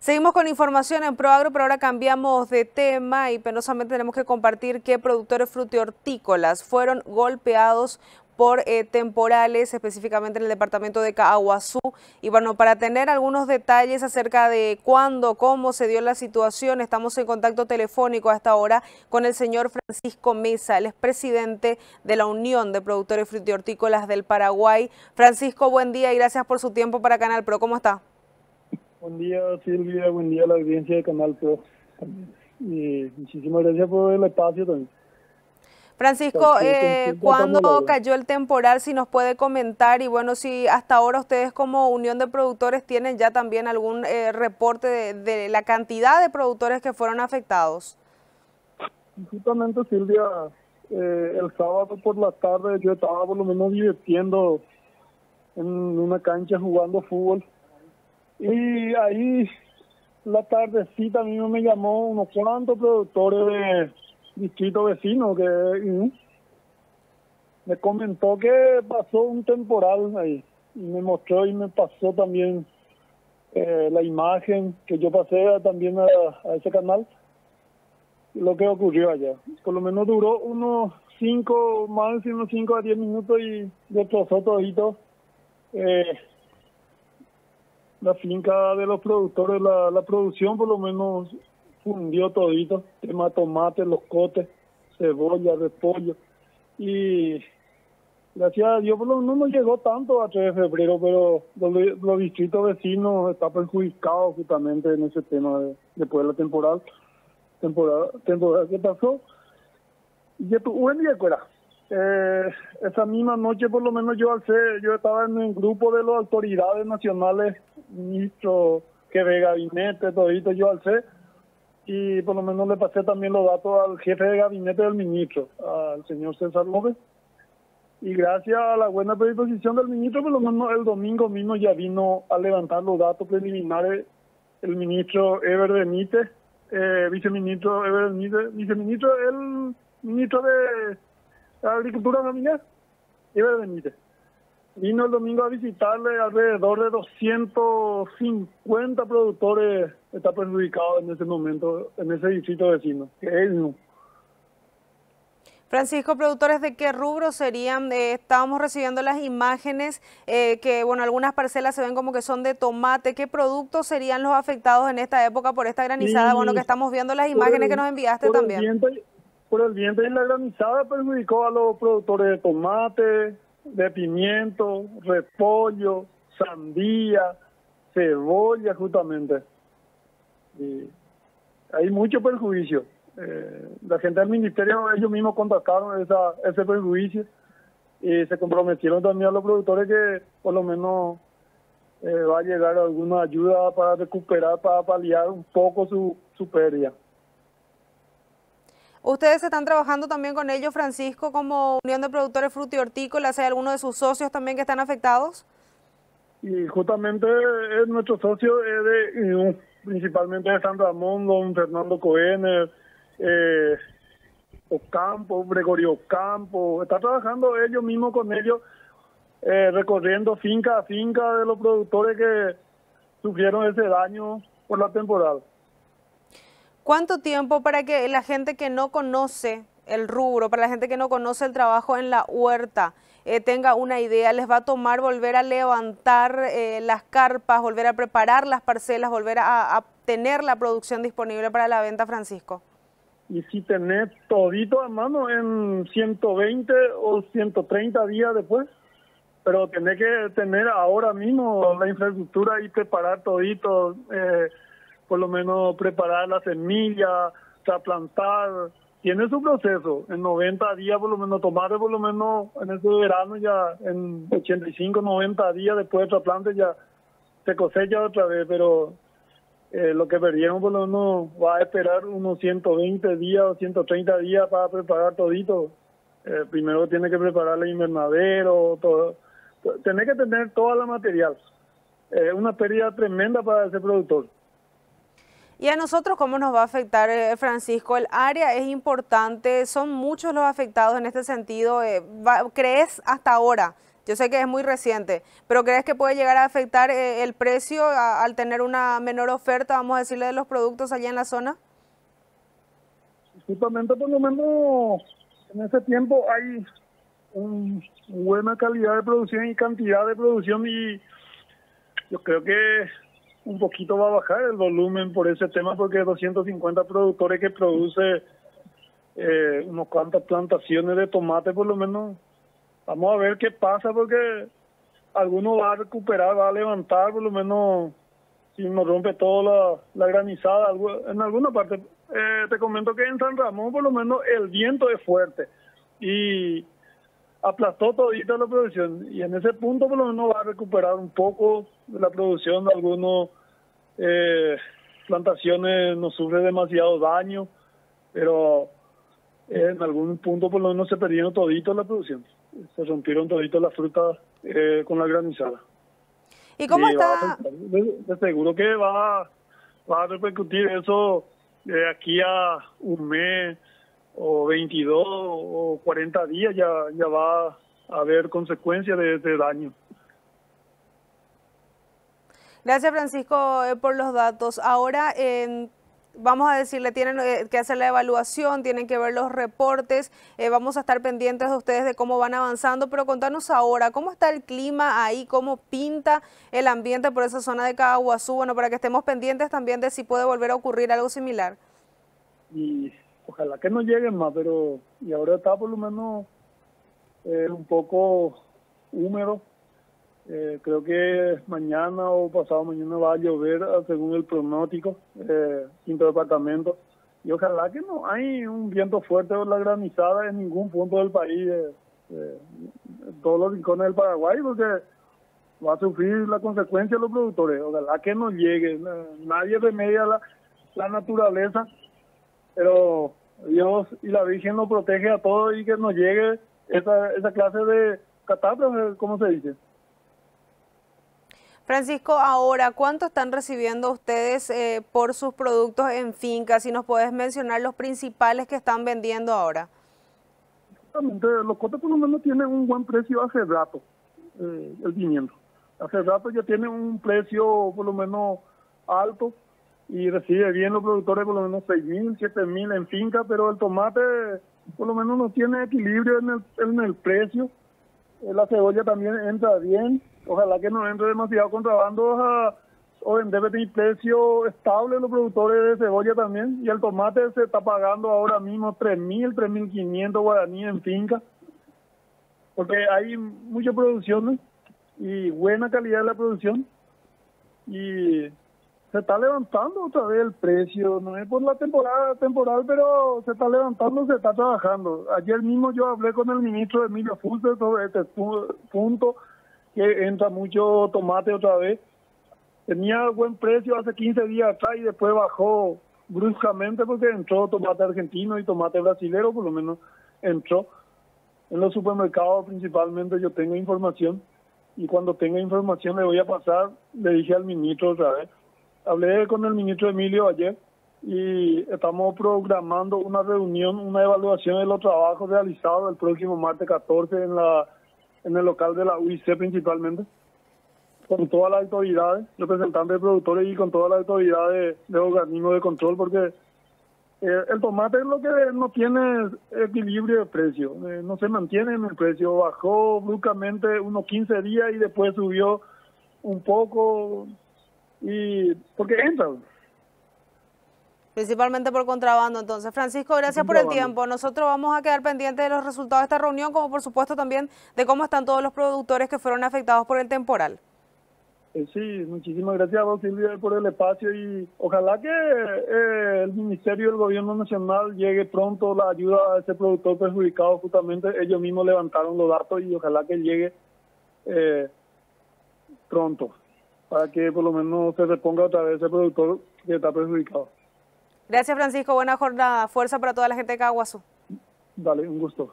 Seguimos con información en ProAgro, pero ahora cambiamos de tema y penosamente tenemos que compartir que productores frutihortícolas fueron golpeados por eh, temporales, específicamente en el departamento de Caaguazú. Y bueno, para tener algunos detalles acerca de cuándo, cómo se dio la situación, estamos en contacto telefónico hasta ahora con el señor Francisco Mesa, el expresidente de la Unión de Productores Frutihortícolas del Paraguay. Francisco, buen día y gracias por su tiempo para Canal Pro. ¿Cómo está? Buen día Silvia, buen día a la audiencia de Canal Pro. Y muchísimas gracias por el espacio también. Francisco, eh, ¿cuándo cayó el temporal? Si nos puede comentar y bueno, si hasta ahora ustedes como Unión de Productores tienen ya también algún eh, reporte de, la cantidad de productores que fueron afectados. Justamente Silvia, eh, el sábado por la tarde yo estaba por lo menos divirtiendo en una cancha jugando fútbol y ahí la tardecita a mí me llamó unos cuantos productores de distrito vecino que me comentó que pasó un temporal ahí y me mostró y me pasó también eh, la imagen que yo pasé también a, ese canal lo que ocurrió allá. Por lo menos duró unos cinco, más de unos cinco a diez minutos y destrozó todito. Eh, la finca de los productores, la, la producción por lo menos fundió todito, tema tomate, los cotes, cebolla, repollo. Y gracias a Dios por lo menos no llegó tanto a 3 de febrero, pero los, distritos vecinos están perjudicados justamente en ese tema de, después de la temporada, temporada, temporada que pasó. Y tu buen día, fuera. Eh, esa misma noche, por lo menos yo alcé, yo estaba en el grupo de las autoridades nacionales, ministro que de gabinete, todito yo alcé, y por lo menos le pasé también los datos al jefe de gabinete del ministro, al señor César López. Y gracias a la buena predisposición del ministro, por lo menos el domingo mismo ya vino a levantar los datos preliminares el ministro Ever Benítez, eh, viceministro Ever Benítez, viceministro, el ministro de Agricultura Familiar, Iba Benítez. Vino el domingo a visitarle alrededor de 250 productores está perjudicados en ese momento, en ese distrito vecino, que es Francisco, productores de qué rubro serían, eh, estábamos recibiendo las imágenes eh, que, bueno, algunas parcelas se ven como que son de tomate, ¿qué productos serían los afectados en esta época por esta granizada? bueno, que estamos viendo las imágenes que nos enviaste también por el viento y la granizada perjudicó a los productores de tomate, de pimiento, repollo, sandía, cebolla justamente. Y hay mucho perjuicio. Eh, la gente del ministerio, ellos mismos contactaron esa, ese perjuicio y se comprometieron también a los productores que por lo menos eh, va a llegar alguna ayuda para recuperar, para paliar un poco su, su pérdida. Ustedes están trabajando también con ellos, Francisco, como Unión de Productores Hortícolas. ¿Hay alguno de sus socios también que están afectados? Y justamente es nuestro socio es de, principalmente de San Ramón, don Fernando Coener, eh, Ocampo, Gregorio Ocampo. Está trabajando ellos mismos con ellos, eh, recorriendo finca a finca de los productores que sufrieron ese daño por la temporada. ¿Cuánto tiempo para que la gente que no conoce el rubro, para la gente que no conoce el trabajo en la huerta, eh, tenga una idea, les va a tomar volver a levantar eh, las carpas, volver a preparar las parcelas, volver a, tener la producción disponible para la venta, Francisco? Y si tenés todito a mano en 120 o 130 días después, pero tenés que tener ahora mismo la infraestructura y preparar todito. Eh, por lo menos preparar la semilla, trasplantar, tiene su proceso. En 90 días, por lo menos, tomate, por lo menos en ese verano, ya en 85, 90 días después de trasplante, ya se cosecha otra vez, pero eh, lo que perdieron, por lo menos, va a esperar unos 120 días o 130 días para preparar todito. Eh, primero tiene que preparar el invernadero, todo. Tiene que tener toda la material. Es una pérdida tremenda para ese productor. ¿Y a nosotros cómo nos va a afectar, eh, Francisco? El área es importante, son muchos los afectados en este sentido. Eh, ¿Crees hasta ahora Yo sé que es muy reciente, pero ¿crees que puede llegar a afectar eh, el precio al tener una menor oferta, vamos a decirle, de los productos allá en la zona? Justamente por lo menos en ese tiempo hay una buena calidad de producción y cantidad de producción y yo creo que un poquito va a bajar el volumen por ese tema porque 250 productores que produce eh, unos cuantas plantaciones de tomate por lo menos vamos a ver qué pasa porque alguno va a recuperar, va a levantar por lo menos si no rompe toda la, granizada en alguna parte. Eh, te comento que en San Ramón por lo menos el viento es fuerte y aplastó todita la producción y en ese punto por lo menos va a recuperar un poco de la producción de algunos eh, plantaciones no sufre demasiado daño pero en algún punto por lo menos se perdieron todito la producción se rompieron todito las frutas eh, con la granizada ¿y cómo está? de, seguro que va, va a repercutir eso de aquí a un mes o 22 o 40 días ya, ya va a haber consecuencias de daño. Gracias Francisco eh, por los datos. Ahora, vamos a decirle, tienen eh, que hacer la evaluación, tienen que ver los reportes, eh, vamos a estar pendientes de ustedes de cómo van avanzando, pero contanos ahora, ¿cómo está el clima ahí? ¿Cómo pinta el ambiente por esa zona de Caguazú? Bueno, para que estemos pendientes también de si puede volver a ocurrir algo similar. Y ojalá que no lleguen más, pero y ahora está por lo menos un poco húmedo. Eh, creo que mañana o pasado mañana va a llover ah, según el pronóstico, eh, quinto departamento. Y ojalá que no hay un viento fuerte o la granizada en ningún punto del país, eh, todos los rincones del Paraguay, porque va a sufrir la consecuencia de los productores. Ojalá que no llegue. Nadie remedia la, naturaleza pero Dios y la Virgen nos protege a todos y que nos llegue esa, esa clase de catástrofe, como se dice. Francisco, ahora, ¿cuánto están recibiendo ustedes eh, por sus productos en finca? Si nos puedes mencionar los principales que están vendiendo ahora. Exactamente, los cotes por lo menos tienen un buen precio hace rato, eh, el pimiento. Hace rato ya tiene un precio por lo menos alto y recibe bien los productores por lo menos seis mil, siete mil en finca, pero el tomate por lo menos no tiene equilibrio en el precio. Eh, la cebolla también entra bien, ojalá que no entre demasiado contrabando a, o en debe precio estable los productores de cebolla también. Y el tomate se está pagando ahora mismo tres mil, tres mil quinientos guaraníes en finca. Porque hay mucha producción y buena calidad de la producción. Y se está levantando otra vez el precio, no es por la temporada temporal, pero se está levantando, se está trabajando. Ayer mismo yo hablé con el ministro Emilio Fuster sobre este punto, que entra mucho tomate otra vez. Tenía buen precio hace 15 días atrás y después bajó bruscamente porque entró tomate argentino y tomate brasilero, por lo menos entró. En los supermercados principalmente yo tengo información y cuando tenga información le voy a pasar, le dije al ministro otra vez hablé con el ministro Emilio ayer y estamos programando una reunión, una evaluación de los trabajos realizados el próximo martes 14 en la en el local de la UIC principalmente, con todas las autoridades, representantes de productores y con todas las autoridades de organismos de control, porque eh, el tomate es lo que no tiene equilibrio de precio, eh, no se mantiene en el precio, bajó bruscamente unos 15 días y después subió un poco, y porque entran. Principalmente por contrabando. Entonces, Francisco, gracias por el tiempo. Nosotros vamos a quedar pendientes de los resultados de esta reunión, como por supuesto también de cómo están todos los productores que fueron afectados por el temporal. Eh, sí, muchísimas gracias a vos, Silvia, por el espacio y ojalá que eh, el Ministerio del Gobierno Nacional llegue pronto la ayuda a ese productor perjudicado. Justamente ellos mismos levantaron los datos y ojalá que llegue eh, pronto para que por lo menos se reponga otra vez el productor que está perjudicado. Gracias Francisco, buena jornada, fuerza para toda la gente de Caguazú. Dale, un gusto.